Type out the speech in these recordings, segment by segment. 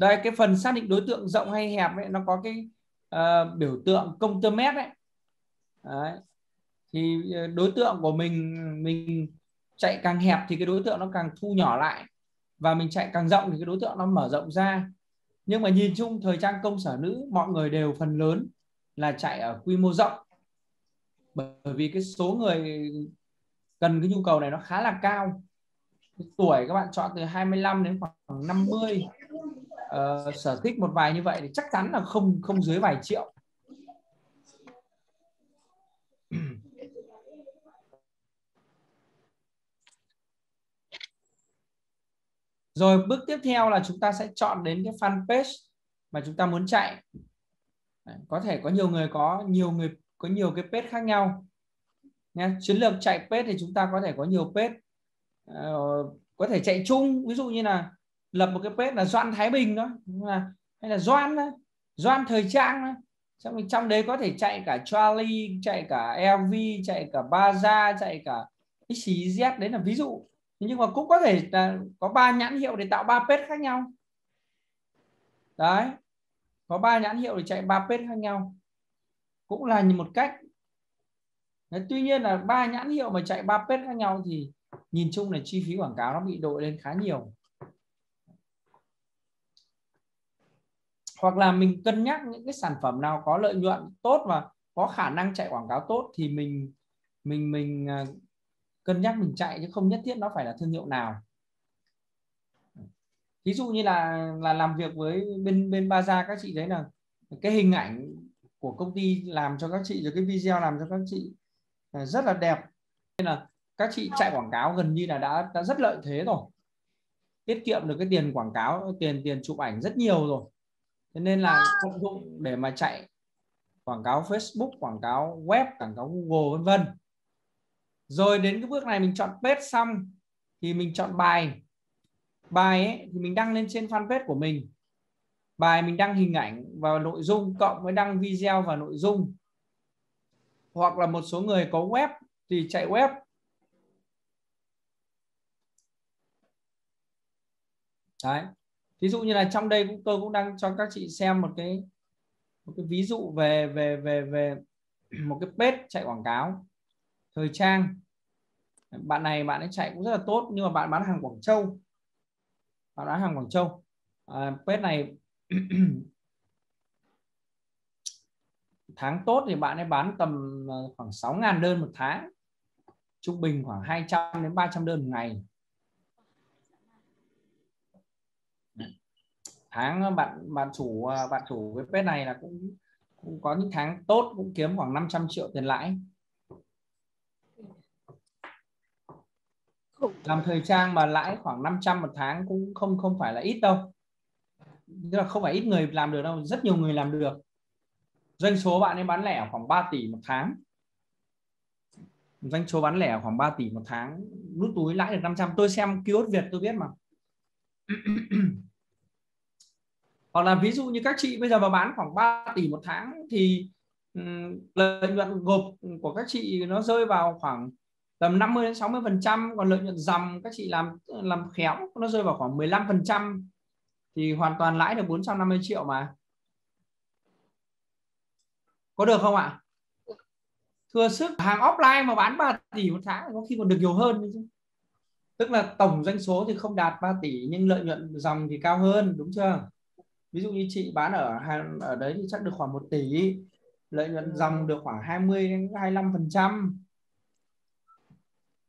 đây cái phần xác định đối tượng rộng hay hẹp ấy nó có cái uh, biểu tượng công tơ mét ấy. Đấy. thì ờ, đối tượng của mình mình chạy càng hẹp thì cái đối tượng nó càng thu nhỏ lại. Và mình chạy càng rộng thì cái đối tượng nó mở rộng ra. Nhưng mà nhìn chung thời trang công sở nữ mọi người đều phần lớn là chạy ở quy mô rộng. Bởi vì cái số người cần cái nhu cầu này nó khá là cao. Tuổi các bạn chọn từ 25 đến khoảng 50 uh, sở thích một vài như vậy thì chắc chắn là không không dưới vài triệu. Rồi bước tiếp theo là chúng ta sẽ chọn đến cái fanpage mà chúng ta muốn chạy. Có thể có nhiều người có nhiều người có nhiều cái page khác nhau. Nha chiến lược chạy page thì chúng ta có thể có nhiều page. Uh, có thể chạy chung ví dụ như là lập một cái page là Doan Thái Bình đó hay là Doan đó, Doan thời trang đó. trong trong đấy có thể chạy cả Charlie chạy cả LV chạy cả Baza chạy cả XYZ đấy là ví dụ. Nhưng mà cũng có thể là có ba nhãn hiệu để tạo ba page khác nhau. Đấy có ba nhãn hiệu để chạy ba page khác nhau. Cũng là một cách. Đấy, tuy nhiên là ba nhãn hiệu mà chạy ba page khác nhau thì nhìn chung là chi phí quảng cáo nó bị đội lên khá nhiều. Hoặc là mình cân nhắc những cái sản phẩm nào có lợi nhuận tốt và có khả năng chạy quảng cáo tốt thì mình mình mình à, cân nhắc mình chạy chứ không nhất thiết nó phải là thương hiệu nào. Ví dụ như là là làm việc với bên bên Baza các chị thấy là cái hình ảnh của công ty làm cho các chị, rồi cái video làm cho các chị à, rất là đẹp. Nên là các chị chạy quảng cáo gần như là đã đã rất lợi thế rồi. Tiết kiệm được cái tiền quảng cáo, tiền tiền chụp ảnh rất nhiều rồi thế nên là công dụng để mà chạy quảng cáo Facebook quảng cáo web quảng cáo Google vân vân. Rồi đến cái bước này mình chọn page xong thì mình chọn bài. Bài ấy, thì mình đăng lên trên fanpage của mình. Bài mình đăng hình ảnh và nội dung cộng với đăng video và nội dung. Hoặc là một số người có web thì chạy web. Đấy ví dụ như là trong đây cũng tôi cũng đang cho các chị xem một cái một cái ví dụ về về về về một cái page chạy quảng cáo thời trang. Bạn này bạn ấy chạy cũng rất là tốt nhưng mà bạn bán hàng Quảng Châu. Bạn bán hàng Quảng Châu. À, page này tháng tốt thì bạn ấy bán tầm à, khoảng 6.000 đơn một tháng. Trung bình khoảng 200 đến 300 đơn một ngày. Tháng bạn bạn chủ à, bạn chủ cái page này là cũng cũng có những tháng tốt cũng kiếm khoảng 500 triệu tiền lãi. Làm thời trang mà lãi khoảng 500 một tháng cũng không không phải là ít đâu. Tức là không phải ít người làm được đâu rất nhiều người làm được. Doanh số bạn ấy bán lẻ khoảng 3 tỷ một tháng. Doanh số bán lẻ khoảng 3 tỷ một tháng nút túi lãi được 500 tôi xem kiosk Việt tôi biết mà hoặc là ví dụ như các chị bây giờ vào bán khoảng 3 tỷ một tháng thì ừ, lợi nhuận gộp của các chị nó rơi vào khoảng tầm 50 đến 60 phần trăm, còn lợi nhuận dòng các chị làm làm khéo nó rơi vào khoảng 15 phần trăm, thì hoàn toàn lãi được 450 triệu mà. Có được không ạ? Thừa sức hàng offline mà bán 3 tỷ một tháng có khi còn được nhiều hơn chứ. Tức là tổng doanh số thì không đạt 3 tỷ, nhưng lợi nhuận dòng thì cao hơn, đúng chưa? Ví dụ như chị bán ở ở đấy thì chắc được khoảng 1 tỷ lợi nhuận dòng được khoảng 20 đến 25 phần trăm.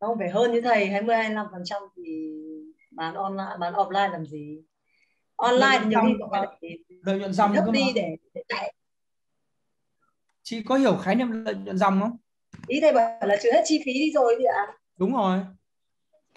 Không phải hơn như thầy 20 25 phần trăm thì bán online bán offline làm gì? Online thì nhiều khi lợi nhuận dòng thấp đi để, để chạy. Chị có hiểu khái niệm lợi nhuận dòng không? Ý thầy bảo là trừ hết chi phí đi rồi thì ạ. À? đúng rồi.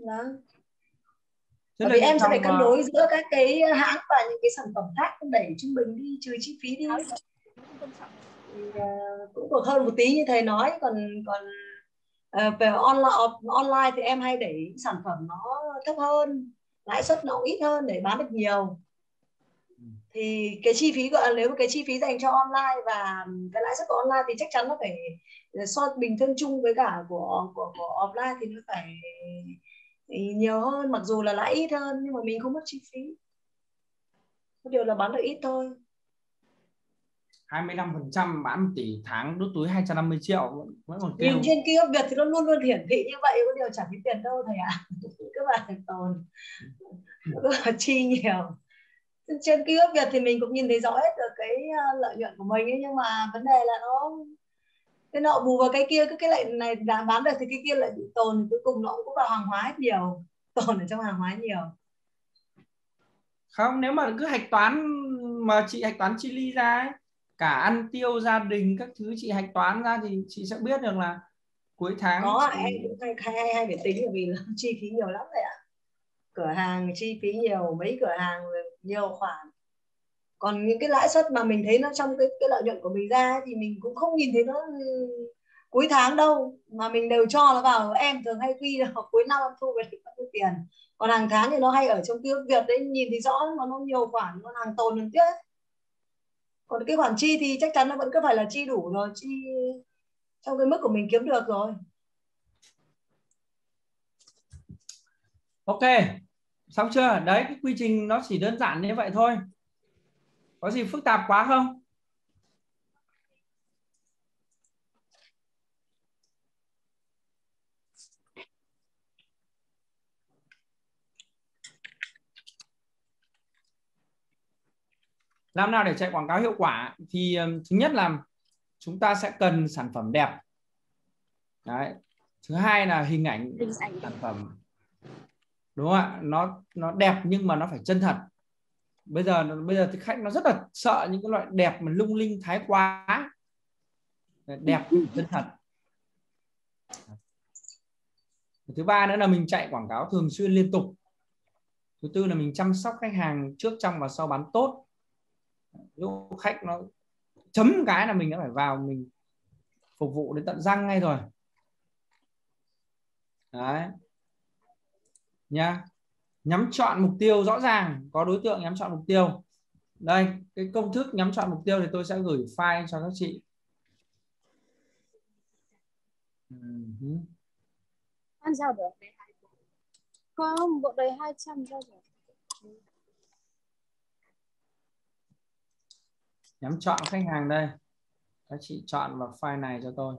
Đó. Bởi vì em sẽ phải cân đối giữa các cái hãng và những cái sản phẩm khác đẩy trung bình đi trừ chi phí đi. Thì, uh, cũng được hơn một tí như thầy nói còn còn uh, về online online thì em hay đẩy sản phẩm nó thấp hơn lãi suất nó ít hơn để bán được nhiều. Thì cái chi phí gọi nếu cái chi phí dành cho online và cái lãi suất của online thì chắc chắn nó phải so bình thường chung với cả của của của offline thì nó phải nhiều hơn mặc dù là lãi ít hơn nhưng mà mình không mất chi phí điều là bán được ít thôi 25% bán 1 tỷ tháng đốt túi 250 triệu vẫn còn kêu. Nhìn trên kia Việt thì nó luôn luôn hiển thị như vậy có điều chẳng thấy tiền đâu thầy ạ. À. Các bạn tồn. Các bạn chi nhiều. Trên kia Việt thì mình cũng nhìn thấy rõ hết được cái ờ, lợi nhuận của mình ấy, nhưng mà vấn đề là nó cái nọ bù vào cái kia cứ cái lệnh này đã bán được thì cái kia lại bị tồn cuối cùng nó cũng vào hàng hóa nhiều. Tồn ở trong hàng hóa nhiều. Không nếu mà cứ hạch toán mà chị hạch toán chi ly ra ấy, cả ăn tiêu gia đình các thứ chị hạch toán ra thì chị sẽ biết được là cuối tháng có chị... em cũng hay hay hay, hay phải tính bởi vì là chi phí nhiều lắm rồi ạ. Cửa hàng chi phí nhiều mấy cửa hàng nhiều khoản còn những cái lãi suất mà mình thấy nó trong cái, cái lợi nhuận của mình ra thì mình cũng không nhìn thấy nó cuối tháng đâu. Mà mình đều cho nó vào em thường hay quy là cuối năm em thu về bao nhiêu tiền. Còn hàng tháng thì nó hay ở trong tiêu việt đấy nhìn thì rõ mà nó nhiều khoản còn hàng tồn lần tiếp còn cái khoản chi thì chắc chắn nó vẫn cứ phải là chi đủ rồi chi trong cái mức của mình kiếm được rồi. Ok xong chưa? Đấy cái quy trình nó chỉ đơn giản như vậy thôi có gì phức tạp quá không? Làm nào để chạy quảng cáo hiệu quả? Thì thứ nhất là chúng ta sẽ cần sản phẩm đẹp. Đấy. thứ hai là hình ảnh sản phẩm. Đúng không ạ? Nó nó đẹp nhưng mà nó phải chân thật bây giờ bây giờ thì khách nó rất là sợ những cái loại đẹp mà lung linh thái quá. Đẹp chân thật. Thứ ba nữa là mình chạy quảng cáo thường xuyên liên tục. Thứ tư là mình chăm sóc khách hàng trước trong và sau bán tốt. Lúc khách nó chấm cái là mình đã phải vào mình phục vụ đến tận răng ngay rồi. Đấy. Nha nhắm chọn mục tiêu rõ ràng có đối tượng nhắm chọn mục tiêu. Đây cái công thức nhắm chọn mục tiêu thì tôi sẽ gửi file cho các chị. Ăn sao được có bộ đầy 200 sao được nhắm chọn khách hàng đây. Các chị chọn vào file này cho tôi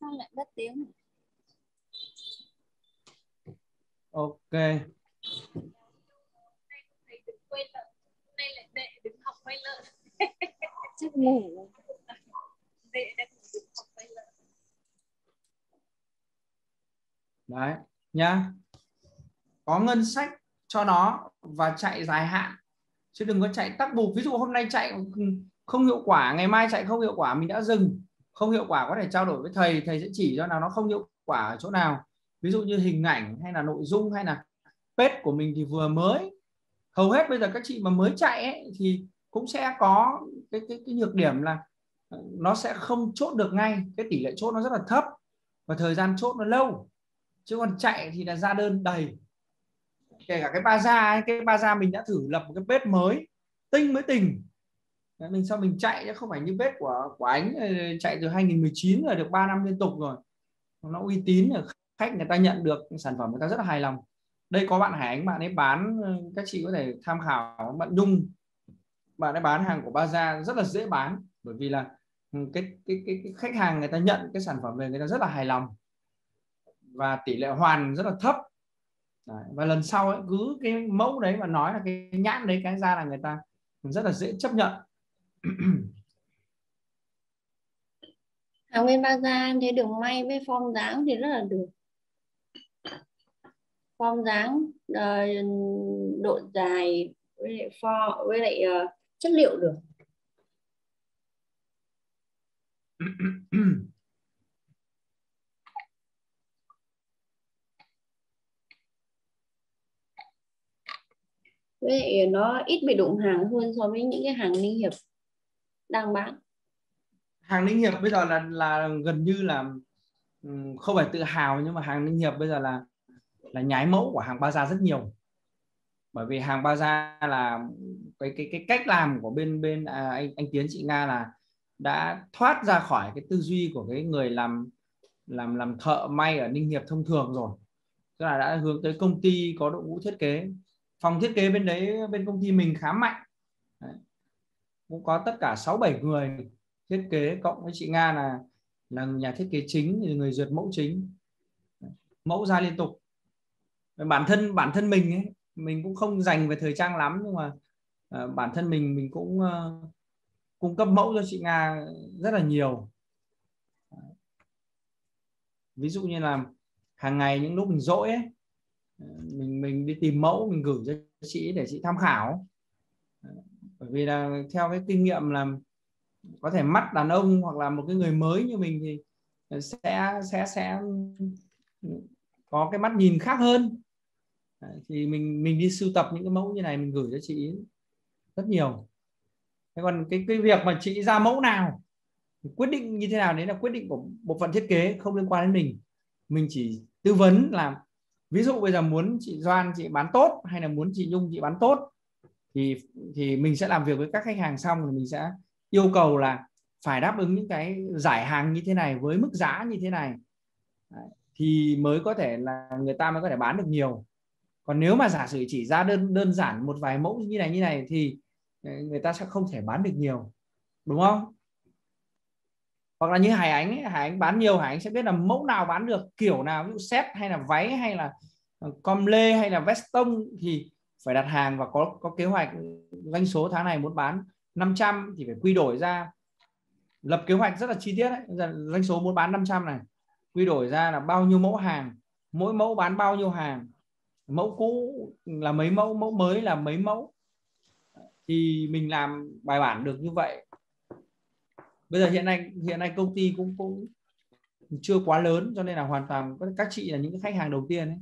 sao lại mất tiếng ok. Chắc ngủ. Đấy nhá. Có ngân sách cho nó và chạy dài hạn. Chứ đừng có chạy tắc bục ví dụ hôm nay chạy không hiệu quả ngày mai chạy không hiệu quả mình đã dừng không hiệu quả có thể trao đổi với thầy thầy sẽ chỉ cho nào nó không hiệu quả ở chỗ nào. Ví dụ như hình ảnh hay là nội dung hay là page của mình thì vừa mới. Hầu hết bây giờ các chị mà mới chạy ấy, thì cũng sẽ có cái, cái cái nhược điểm là nó sẽ không chốt được ngay. Cái tỷ lệ chốt nó rất là thấp và thời gian chốt nó lâu. Chứ còn chạy thì là ra đơn đầy. Kể cả cái baza cái baza mình đã thử lập một cái page mới tinh mới tình mình sao mình chạy chứ không phải như vết của của ánh ờ, chạy từ 2019 rồi được 3 năm liên tục rồi. Nó uy tín rồi khách người ta nhận được sản phẩm người ta rất là hài lòng. Đây có bạn Hải Ánh bạn ấy bán ờ, các chị có thể tham khảo bạn Nhung. Bạn ấy bán hàng của Baza rất là dễ bán bởi vì là ừ, cái, cái, cái, cái khách hàng người ta nhận cái sản phẩm về người ta rất là hài lòng. Và tỷ lệ hoàn rất là thấp. Đấy. và lần sau ấy, cứ cái mẫu đấy mà nói là cái nhãn đấy cái ra là người ta rất là dễ chấp nhận hàng bên Baza thấy đường may với form dáng thì rất là được. Form dáng uh, độ dài với lại form với lại uh, chất liệu được. Với nó ít bị đụng hàng hơn so với những cái hàng ninh hiệp đang bán hàng ninh hiệp bây giờ là là gần như là ừ, không phải tự hào nhưng mà hàng ninh hiệp bây giờ là là nhái mẫu của hàng baza rất nhiều. Bởi vì hàng baza là cái cái cái cách làm của bên bên à, anh anh tiến chị nga là đã thoát ra khỏi cái tư duy của cái người làm làm làm thợ may ở ninh hiệp thông thường rồi. Tức là đã hướng tới công ty có đội ngũ thiết kế. Phòng thiết kế bên đấy bên công ty mình khá mạnh cũng có tất cả 6 7 người thiết kế cộng với chị Nga là là nhà thiết kế chính người duyệt mẫu chính. Mẫu ra liên tục. Bản thân bản thân mình ấy, mình cũng không dành về thời trang lắm nhưng mà uh, bản thân mình mình cũng uh, cung cấp mẫu cho chị Nga rất là nhiều. Ví dụ như là hàng ngày những lúc mình rỗi ấy ờ, mình mình đi tìm mẫu mình gửi cho chị để chị tham khảo bởi vì là theo cái kinh nghiệm là có thể mắt đàn ông hoặc là một cái người mới như mình thì sẽ sẽ sẽ có cái mắt nhìn khác hơn. Thì mình mình đi sưu tập những cái mẫu như này, mình gửi cho chị rất nhiều. Thế còn cái cái việc mà chị ra mẫu nào, quyết định như thế nào, đấy là quyết định của bộ phận thiết kế, không liên quan đến mình. Mình chỉ tư vấn là, ví dụ bây giờ muốn chị Doan chị bán tốt hay là muốn chị Nhung chị bán tốt thì thì mình sẽ làm việc với các khách hàng xong thì mình sẽ yêu cầu là phải đáp ứng những cái giải hàng như thế này với mức giá như thế này. Thì mới có thể là người ta mới có thể bán được nhiều. Còn nếu mà giả sử chỉ ra đơn đơn giản một vài mẫu như này như này thì ừ, người ta sẽ không thể bán được nhiều đúng không? Hoặc là như Hải Ánh ấy, Hải Ánh bán nhiều Hải Ánh sẽ biết là mẫu nào bán được kiểu nào ví dụ set hay là váy hay là ừ, com lê hay là veston thì phải đặt hàng và có có kế hoạch doanh số tháng này muốn bán 500 thì phải quy đổi ra. Lập kế hoạch rất là chi tiết đấy. Doanh số muốn bán 500 này quy đổi ra là bao nhiêu mẫu hàng mỗi mẫu bán bao nhiêu hàng. Mẫu cũ là mấy mẫu mẫu mới là mấy mẫu. Thì mình làm bài bản được như vậy. Bây giờ hiện nay hiện nay công ty cũng cũng chưa quá lớn cho nên là hoàn toàn các chị là những cái khách hàng đầu tiên ấy,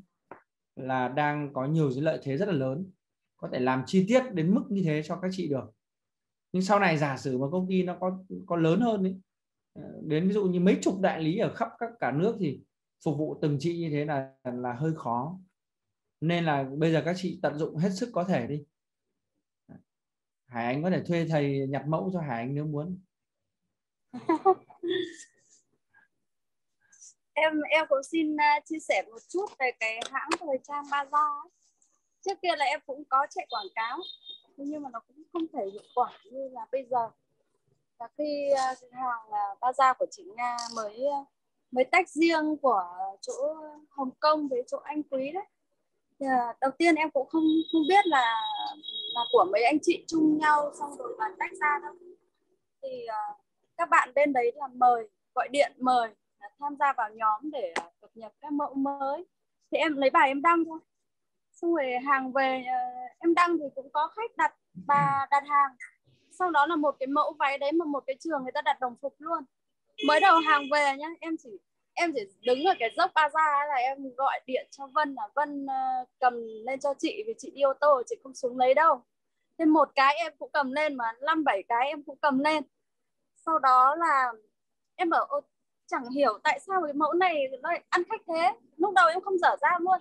là đang có nhiều cái lợi thế rất là lớn có thể làm chi tiết đến mức như thế cho các chị được. Nhưng sau này giả sử mà công ty nó có có lớn hơn ấy, ờ, đến ví dụ như mấy chục đại lý ở khắp các cả nước thì phục vụ từng chị như thế là là hơi khó. Nên là bây giờ các chị tận dụng hết sức có thể đi. Hải Anh có thể thuê thầy nhặt mẫu cho Hải Anh nếu muốn. em em cũng xin uh, chia sẻ một chút về cái hãng thời trang Bazaar trước kia là em cũng có chạy quảng cáo nhưng mà nó cũng không thể hiệu quả như là bây giờ. Và khi uh, hàng uh, Bazaar của chị Nga mới uh, mới tách riêng của chỗ Hồng Kông với chỗ Anh Quý đấy thì, uh, đầu tiên em cũng không không biết là là của mấy anh chị chung nhau xong rồi là tách ra đâu. Thì uh, các bạn bên đấy là mời gọi điện mời tham gia vào nhóm để à, cập nhật các mẫu mới. Thì em lấy bài em đăng thôi. Xong rồi hàng về à, em đăng thì cũng có khách đặt và đặt hàng. Sau đó là một cái mẫu váy đấy mà một cái trường người ta đặt đồng phục luôn. Mới đầu hàng về nhá, em chỉ em chỉ đứng ở cái dốc baza là em gọi điện cho Vân là Vân à, cầm lên cho chị vì chị đi ô tô chị không xuống lấy đâu. Thêm một cái em cũng cầm lên mà năm, bảy cái em cũng cầm lên. Sau đó là em bảo chẳng hiểu tại sao cái mẫu này nó lại ăn khách thế. Lúc đầu em không dở ra luôn.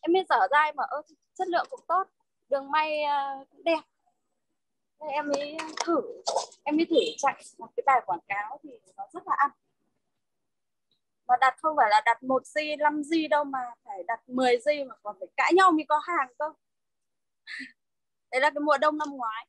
Em mới dở ra mà ơ, chất lượng cũng tốt, đường may ờ, cũng đẹp. Thế em mới thử, em mới thử chạy một cái bài quảng cáo thì nó rất là ăn. Mà đặt không phải là đặt một G 5 G đâu mà phải đặt 10 G mà còn phải cãi nhau mới có hàng cơ. Đấy là cái mùa đông năm ngoái.